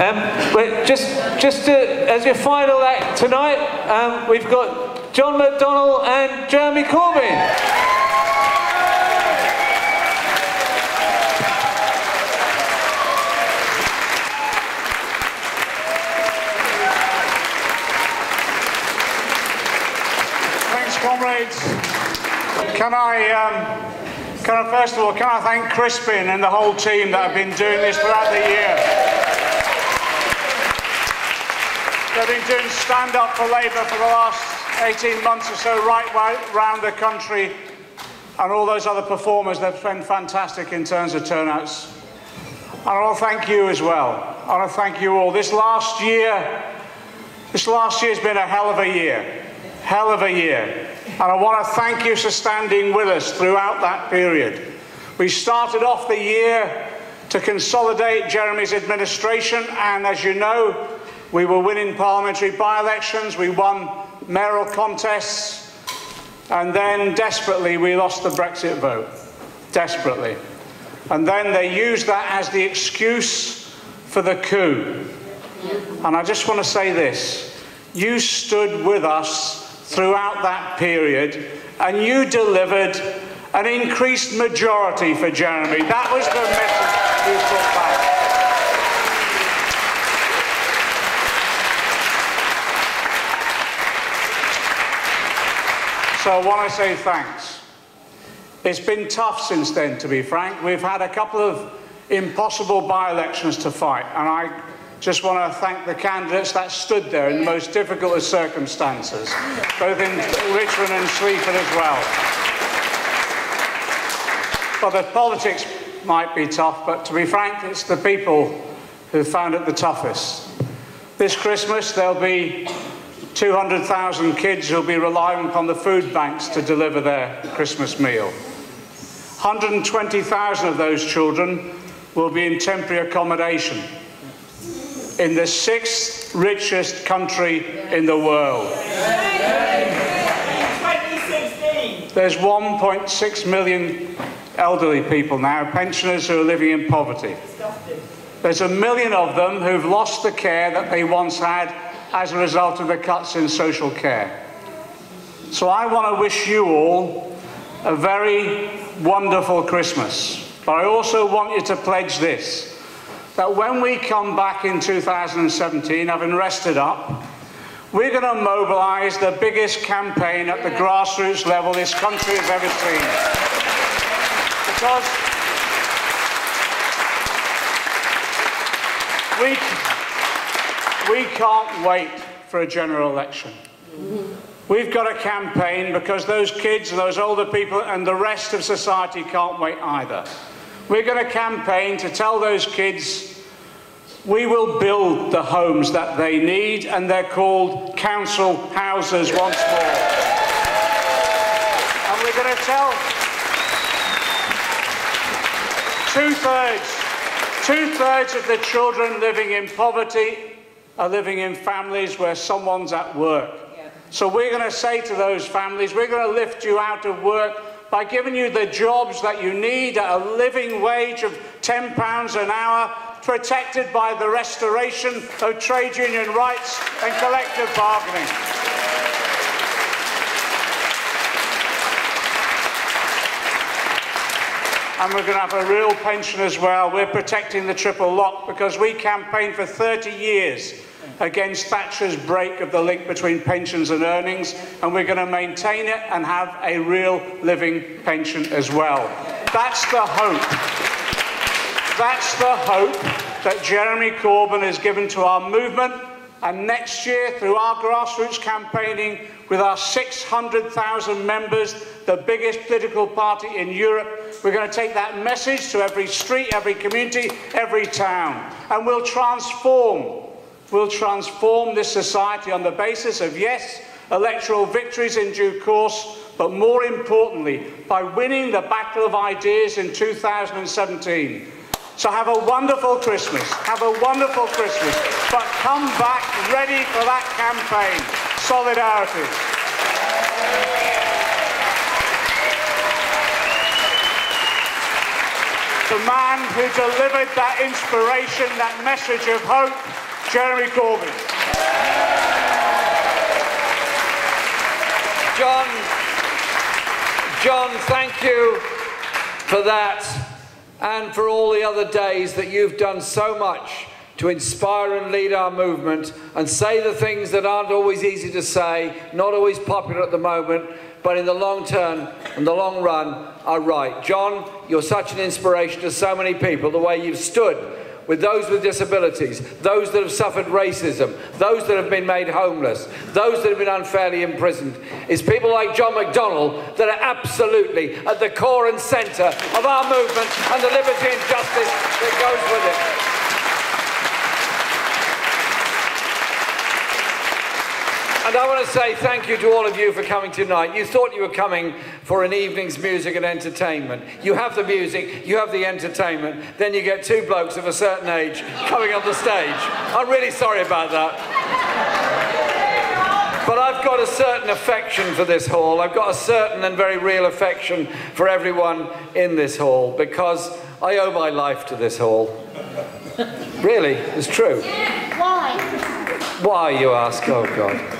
Um, but just, just to, as your final act tonight, um, we've got John McDonnell and Jeremy Corbyn. Thanks, comrades. Can I, um, can I first of all, can I thank Crispin and the whole team that have been doing this throughout the year. They've been doing stand up for Labour for the last 18 months or so, right around the country, and all those other performers. They've been fantastic in terms of turnouts. And I want to thank you as well. I want to thank you all. This last year, this last year has been a hell of a year. Hell of a year. And I want to thank you for standing with us throughout that period. We started off the year to consolidate Jeremy's administration, and as you know, we were winning parliamentary by-elections, we won mayoral contests, and then desperately we lost the Brexit vote. Desperately. And then they used that as the excuse for the coup. And I just want to say this. You stood with us throughout that period, and you delivered an increased majority for Jeremy. That was the message you put back. So I want to say thanks. It's been tough since then, to be frank. We've had a couple of impossible by-elections to fight, and I just want to thank the candidates that stood there in the most difficult of circumstances, both in Richmond and Sleaford as well. But the politics might be tough, but to be frank, it's the people who found it the toughest. This Christmas, there'll be 200,000 kids who'll be relying upon the food banks to deliver their Christmas meal. 120,000 of those children will be in temporary accommodation in the sixth richest country in the world. There's 1.6 million elderly people now, pensioners who are living in poverty. There's a million of them who've lost the care that they once had as a result of the cuts in social care. So I want to wish you all a very wonderful Christmas. But I also want you to pledge this that when we come back in 2017, having rested up, we're going to mobilise the biggest campaign at the grassroots level this country has ever seen. Because we, we can't wait for a general election. We've got a campaign because those kids those older people and the rest of society can't wait either. We're going to campaign to tell those kids we will build the homes that they need, and they're called council houses once more. And we're going to tell two-thirds, two-thirds of the children living in poverty are living in families where someone's at work. So we're going to say to those families, we're going to lift you out of work by giving you the jobs that you need at a living wage of £10 an hour protected by the restoration of trade union rights and collective bargaining. And we're going to have a real pension as well. We're protecting the triple lock because we campaigned for 30 years against Thatcher's break of the link between pensions and earnings, and we're going to maintain it and have a real living pension as well. That's the hope. That's the hope that Jeremy Corbyn has given to our movement. And next year, through our grassroots campaigning with our 600,000 members, the biggest political party in Europe, we're going to take that message to every street, every community, every town. And we'll transform, we'll transform this society on the basis of, yes, electoral victories in due course, but more importantly, by winning the battle of ideas in 2017 so have a wonderful Christmas. Have a wonderful Christmas. But come back ready for that campaign. Solidarity. the man who delivered that inspiration, that message of hope, Jeremy Corbyn. John, John, thank you for that and for all the other days that you've done so much to inspire and lead our movement and say the things that aren't always easy to say, not always popular at the moment, but in the long term and the long run are right. John, you're such an inspiration to so many people, the way you've stood with those with disabilities, those that have suffered racism, those that have been made homeless, those that have been unfairly imprisoned. It's people like John McDonnell that are absolutely at the core and centre of our movement and the liberty and justice that goes with it. And I want to say thank you to all of you for coming tonight. You thought you were coming for an evening's music and entertainment. You have the music, you have the entertainment, then you get two blokes of a certain age coming on the stage. I'm really sorry about that. But I've got a certain affection for this hall. I've got a certain and very real affection for everyone in this hall because I owe my life to this hall. Really, it's true. Why? Why, you ask? Oh, God.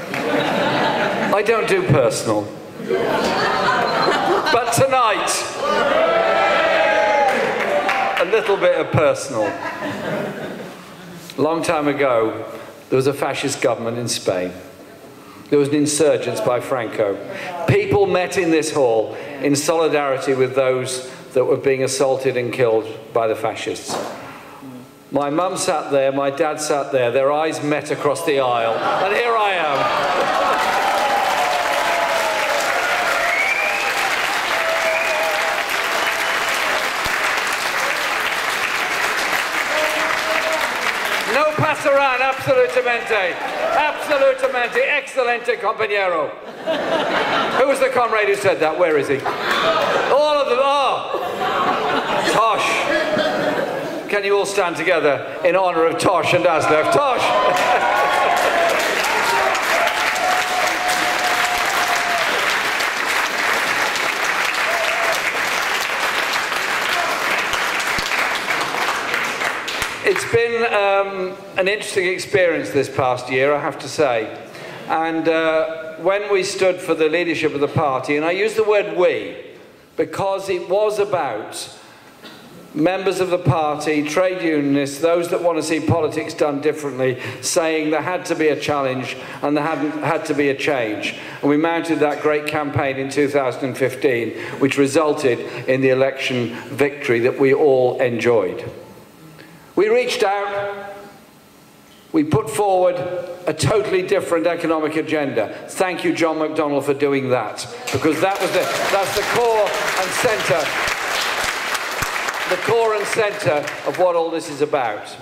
I don't do personal. But tonight, a little bit of personal. Long time ago, there was a fascist government in Spain. There was an insurgence by Franco. People met in this hall in solidarity with those that were being assaulted and killed by the fascists. My mum sat there, my dad sat there, their eyes met across the aisle, and here I am. Pasarán, absolutamente. Absolutamente. Excelente, compañero. Who was the comrade who said that? Where is he? All of them. Oh. Tosh. Can you all stand together in honour of Tosh and ASLEF? Tosh! it's um, an interesting experience this past year, I have to say. And uh, when we stood for the leadership of the party, and I use the word we, because it was about members of the party, trade unionists, those that want to see politics done differently, saying there had to be a challenge and there hadn't, had to be a change. And we mounted that great campaign in 2015, which resulted in the election victory that we all enjoyed. We reached out, we put forward a totally different economic agenda. Thank you, John McDonnell, for doing that, because that was the, that's the core and centre the core and centre of what all this is about.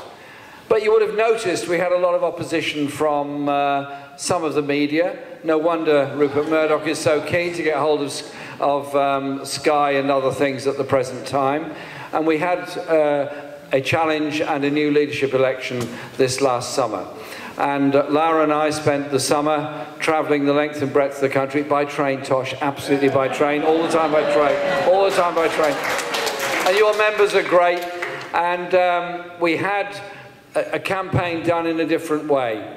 But you would have noticed we had a lot of opposition from uh, some of the media. No wonder Rupert Murdoch is so keen to get hold of, of um, Sky and other things at the present time. And we had uh, a challenge and a new leadership election this last summer. And uh, Lara and I spent the summer travelling the length and breadth of the country by train, Tosh, absolutely by train, all the time by train, all the time by train and your members are great. And um, we had a, a campaign done in a different way.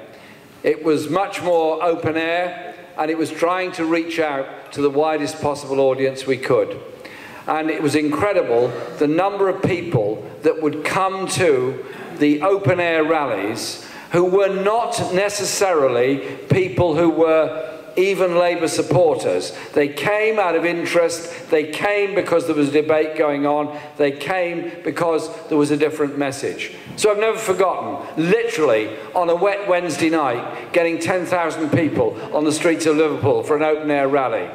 It was much more open air, and it was trying to reach out to the widest possible audience we could. And it was incredible the number of people that would come to the open air rallies who were not necessarily people who were even Labour supporters. They came out of interest, they came because there was a debate going on, they came because there was a different message. So I've never forgotten, literally on a wet Wednesday night, getting 10,000 people on the streets of Liverpool for an open air rally.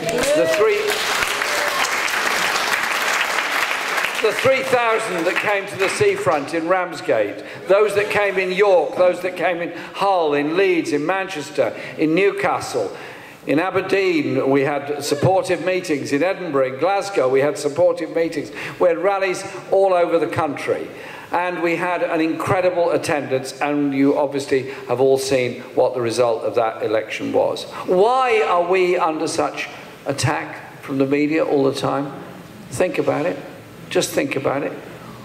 The three the 3,000 that came to the seafront in Ramsgate, those that came in York, those that came in Hull, in Leeds, in Manchester, in Newcastle, in Aberdeen, we had supportive meetings. In Edinburgh, in Glasgow, we had supportive meetings. We had rallies all over the country. And we had an incredible attendance, and you obviously have all seen what the result of that election was. Why are we under such attack from the media all the time? Think about it. Just think about it.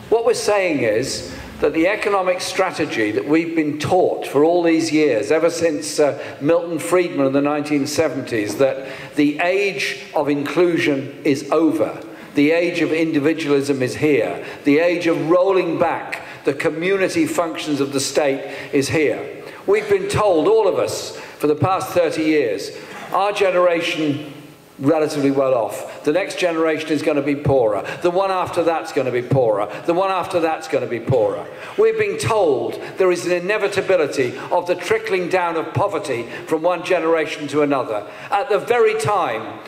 What we're saying is that the economic strategy that we've been taught for all these years, ever since uh, Milton Friedman in the 1970s, that the age of inclusion is over. The age of individualism is here. The age of rolling back the community functions of the state is here. We've been told, all of us, for the past 30 years, our generation relatively well off. The next generation is going to be poorer. The one after that's going to be poorer. The one after that's going to be poorer. We're being told there is an inevitability of the trickling down of poverty from one generation to another at the very time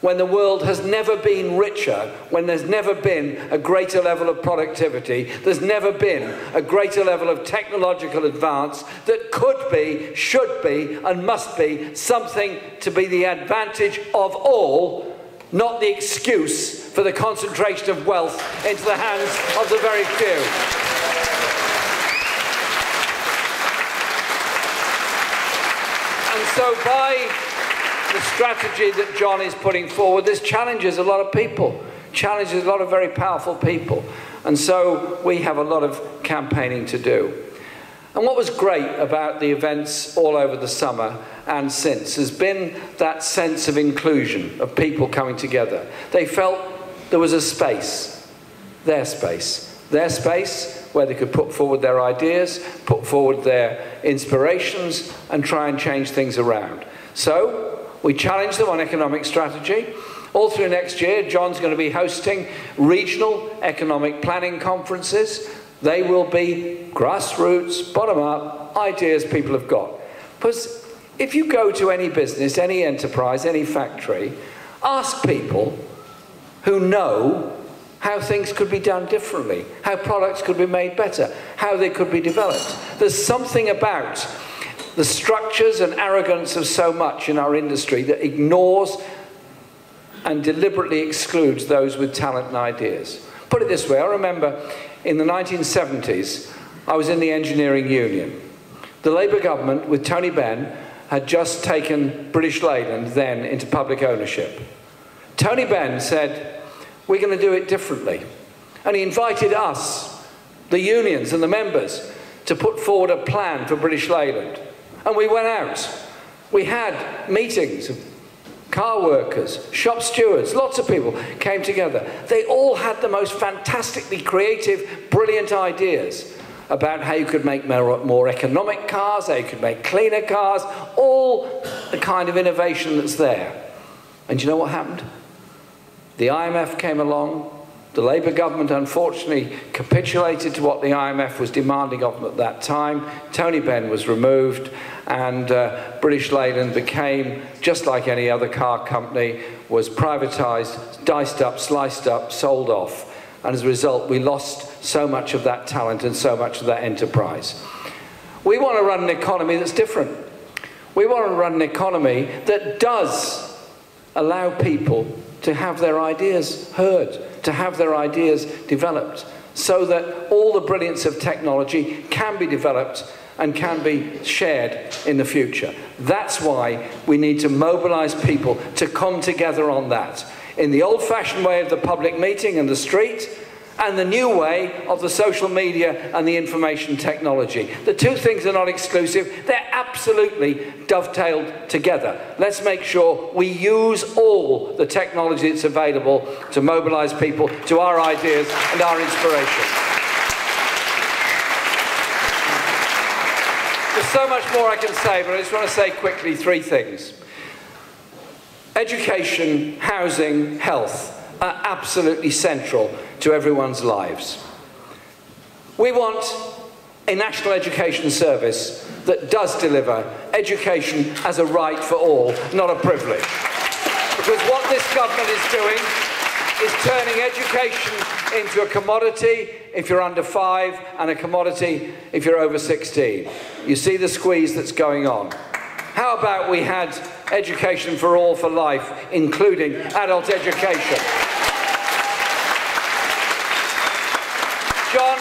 when the world has never been richer, when there's never been a greater level of productivity, there's never been a greater level of technological advance that could be, should be, and must be something to be the advantage of all, not the excuse for the concentration of wealth into the hands of the very few. And so by the strategy that John is putting forward, this challenges a lot of people, challenges a lot of very powerful people. And so we have a lot of campaigning to do. And what was great about the events all over the summer and since has been that sense of inclusion, of people coming together. They felt there was a space, their space, their space where they could put forward their ideas, put forward their inspirations, and try and change things around. So we challenge them on economic strategy. All through next year, John's going to be hosting regional economic planning conferences. They will be grassroots, bottom up, ideas people have got. Because if you go to any business, any enterprise, any factory, ask people who know how things could be done differently, how products could be made better, how they could be developed. There's something about the structures and arrogance of so much in our industry that ignores and deliberately excludes those with talent and ideas. Put it this way, I remember in the 1970s, I was in the engineering union. The Labour government, with Tony Benn, had just taken British Leyland then into public ownership. Tony Benn said, we're going to do it differently. And he invited us, the unions and the members, to put forward a plan for British Leyland. And we went out. We had meetings of car workers, shop stewards, lots of people came together. They all had the most fantastically creative, brilliant ideas about how you could make more, more economic cars, how you could make cleaner cars, all the kind of innovation that's there. And you know what happened? The IMF came along, the Labour government unfortunately capitulated to what the IMF was demanding of them at that time. Tony Benn was removed, and uh, British Leyland became, just like any other car company, was privatised, diced up, sliced up, sold off. And as a result, we lost so much of that talent and so much of that enterprise. We want to run an economy that's different. We want to run an economy that does allow people to have their ideas heard, to have their ideas developed, so that all the brilliance of technology can be developed and can be shared in the future. That's why we need to mobilize people to come together on that. In the old-fashioned way of the public meeting and the street, and the new way of the social media and the information technology. The two things are not exclusive, they're absolutely dovetailed together. Let's make sure we use all the technology that's available to mobilize people to our ideas and our inspiration. There's so much more I can say, but I just want to say quickly three things. Education, housing, health are absolutely central to everyone's lives. We want a national education service that does deliver education as a right for all, not a privilege. Because what this government is doing is turning education into a commodity if you're under five and a commodity if you're over 16. You see the squeeze that's going on. How about we had education for all for life, including adult education? John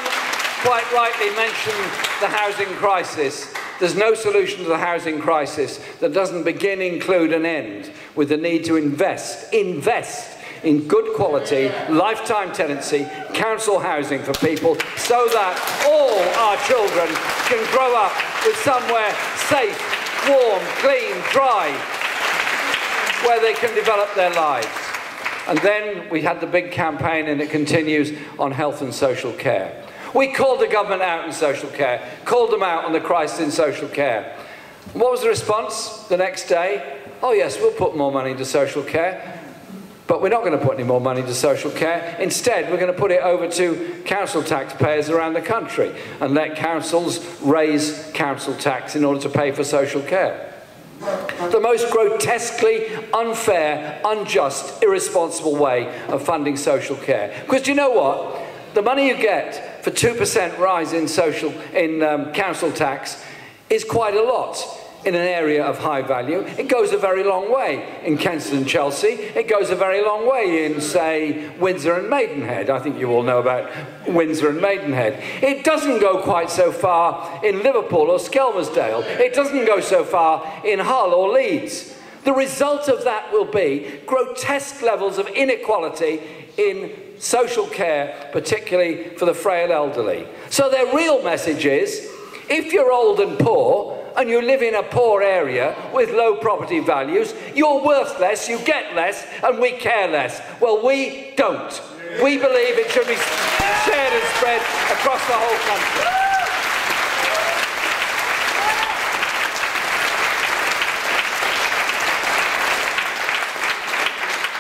quite rightly mentioned the housing crisis. There's no solution to the housing crisis that doesn't begin, include, and end with the need to invest, invest in good quality, lifetime tenancy, council housing for people so that all our children can grow up with somewhere safe, warm, clean, dry, where they can develop their lives. And then we had the big campaign, and it continues on health and social care. We called the government out in social care, called them out on the crisis in social care. What was the response the next day? Oh, yes, we'll put more money into social care, but we're not going to put any more money into social care. Instead, we're going to put it over to council taxpayers around the country and let councils raise council tax in order to pay for social care. The most grotesquely unfair, unjust, irresponsible way of funding social care. Because do you know what? The money you get for 2% rise in, social, in um, council tax is quite a lot in an area of high value. It goes a very long way in Kensington and Chelsea. It goes a very long way in, say, Windsor and Maidenhead. I think you all know about Windsor and Maidenhead. It doesn't go quite so far in Liverpool or Skelmersdale. It doesn't go so far in Hull or Leeds. The result of that will be grotesque levels of inequality in social care, particularly for the frail elderly. So their real message is, if you're old and poor, and you live in a poor area with low property values, you're worth less, you get less, and we care less. Well, we don't. We believe it should be shared and spread across the whole country.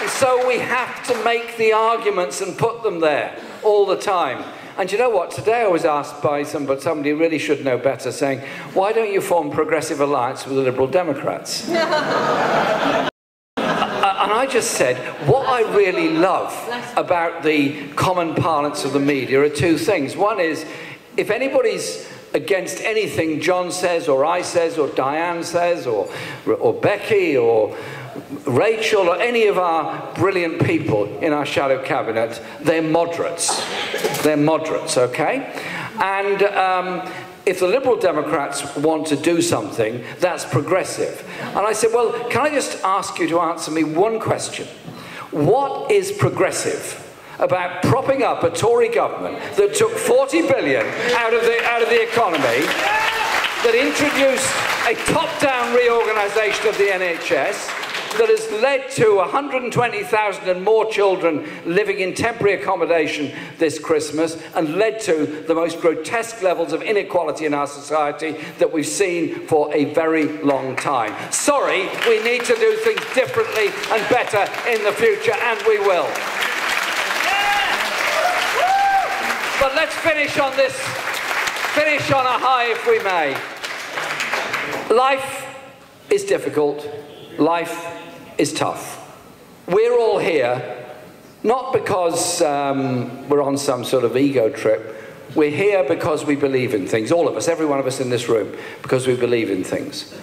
so we have to make the arguments and put them there all the time. And you know what? Today I was asked by somebody, somebody who really should know better, saying, why don't you form Progressive Alliance with the Liberal Democrats? and I just said, what I really love about the common parlance of the media are two things. One is, if anybody's against anything John says, or I says, or Diane says, or, or Becky, or Rachel or any of our brilliant people in our shadow cabinet, they're moderates. They're moderates, okay? And um, if the Liberal Democrats want to do something, that's progressive. And I said, well, can I just ask you to answer me one question? What is progressive about propping up a Tory government that took 40 billion out of the, out of the economy, that introduced a top-down reorganisation of the NHS, that has led to 120,000 and more children living in temporary accommodation this Christmas and led to the most grotesque levels of inequality in our society that we've seen for a very long time. Sorry, we need to do things differently and better in the future, and we will. But let's finish on this, finish on a high if we may. Life is difficult. Life is tough. We're all here not because um, we're on some sort of ego trip. We're here because we believe in things, all of us, every one of us in this room, because we believe in things.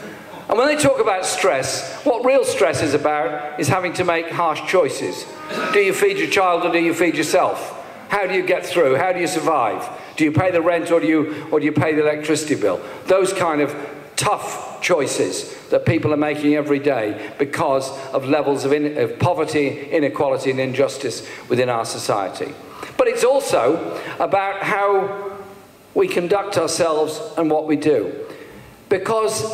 And when they talk about stress, what real stress is about is having to make harsh choices. Do you feed your child or do you feed yourself? How do you get through? How do you survive? Do you pay the rent or do you, or do you pay the electricity bill? Those kind of tough choices that people are making every day because of levels of, in, of poverty, inequality, and injustice within our society. But it's also about how we conduct ourselves and what we do. Because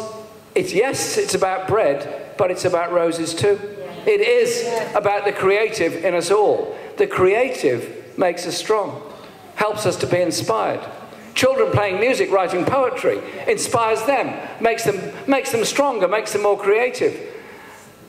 it's, yes, it's about bread, but it's about roses too. It is about the creative in us all. The creative makes us strong, helps us to be inspired. Children playing music, writing poetry, inspires them, makes them, makes them stronger, makes them more creative.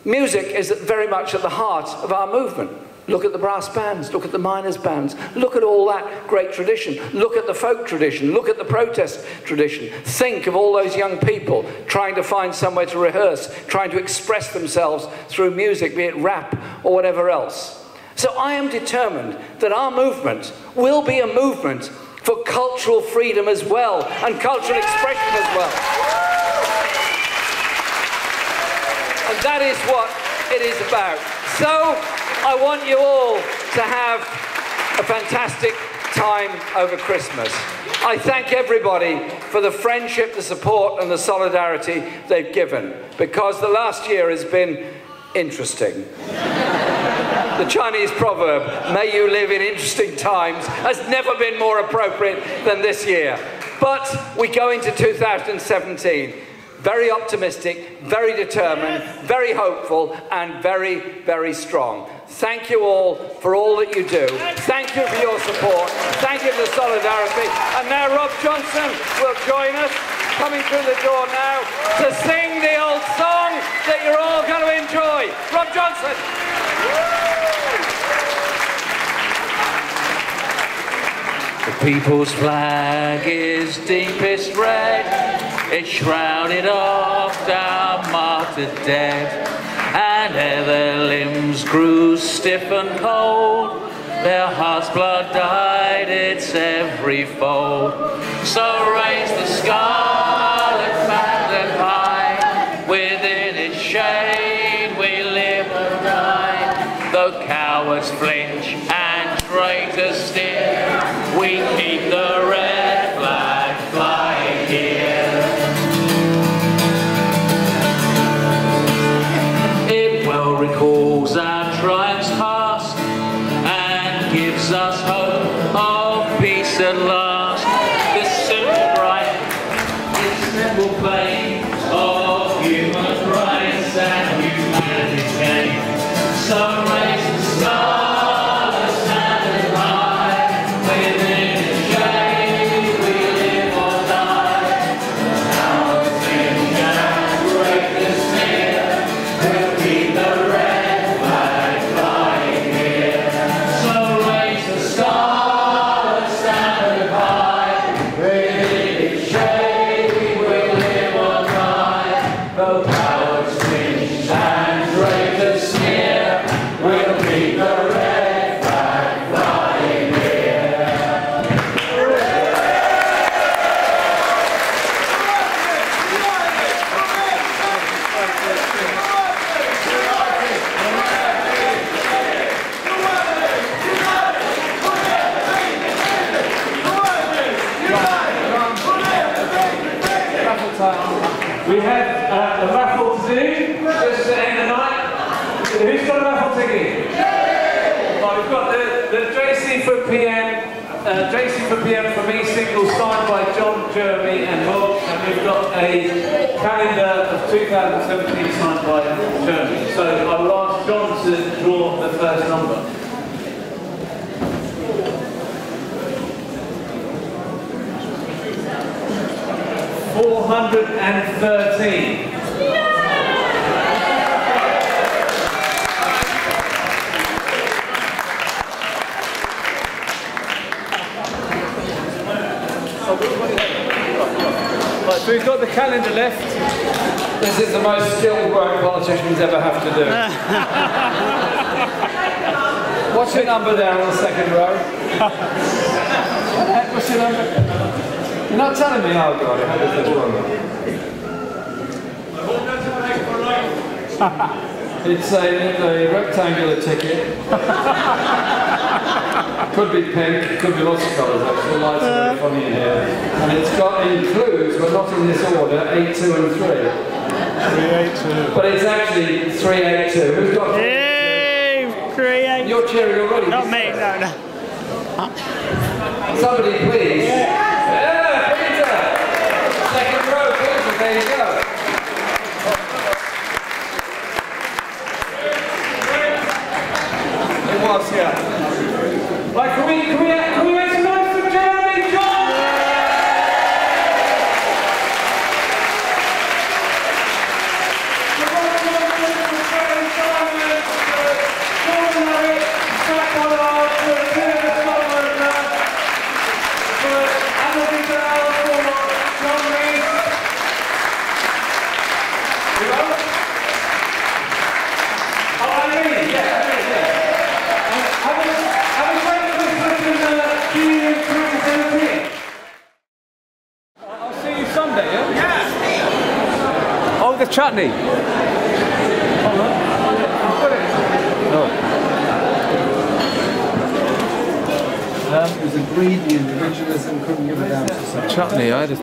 Music is very much at the heart of our movement. Look at the brass bands, look at the miners' bands, look at all that great tradition, look at the folk tradition, look at the protest tradition. Think of all those young people trying to find somewhere to rehearse, trying to express themselves through music, be it rap or whatever else. So I am determined that our movement will be a movement for cultural freedom as well and cultural expression as well. And that is what it is about. So I want you all to have a fantastic time over Christmas. I thank everybody for the friendship, the support, and the solidarity they've given because the last year has been interesting. The Chinese proverb, may you live in interesting times, has never been more appropriate than this year. But we go into 2017 very optimistic, very determined, very hopeful, and very, very strong. Thank you all for all that you do. Thank you for your support. Thank you for the solidarity. And now Robb Johnson will join us, coming through the door now, to sing the old song that you're all going to enjoy. Robb Johnson. The people's flag is deepest red. It's shrouded oft our martyred dead. And ere their limbs grew stiff and cold, their heart's blood dyed its every fold. So raise the scarlet Though cowards flinch and traitors steer, we keep the red the JC for PM, uh, JC for PM for me single signed by John, Jeremy and Bob, and we've got a calendar of 2017 signed by Jeremy. So I will ask John to draw the first number. Four hundred and thirteen. So we've got the calendar left. This is the most skilled work politicians ever have to do. What's your number there on the second row? what the heck, what's your number? You're not telling me? Oh God, I hope it's wrong. It's a, a rectangular ticket. could be pink, could be lots of colours actually, the lights are very funny in here. And it's got, includes, but not in this order, 8, 2 and 3. 382. But it's actually 382. Who's got Hey, create. You're cheering already. Not me, no, no. Somebody please. Yeah, Peter. Second row, Peter, there you go. It was, yeah. Right, can Chutney. It was agreed the individualism couldn't give down to Chutney, I a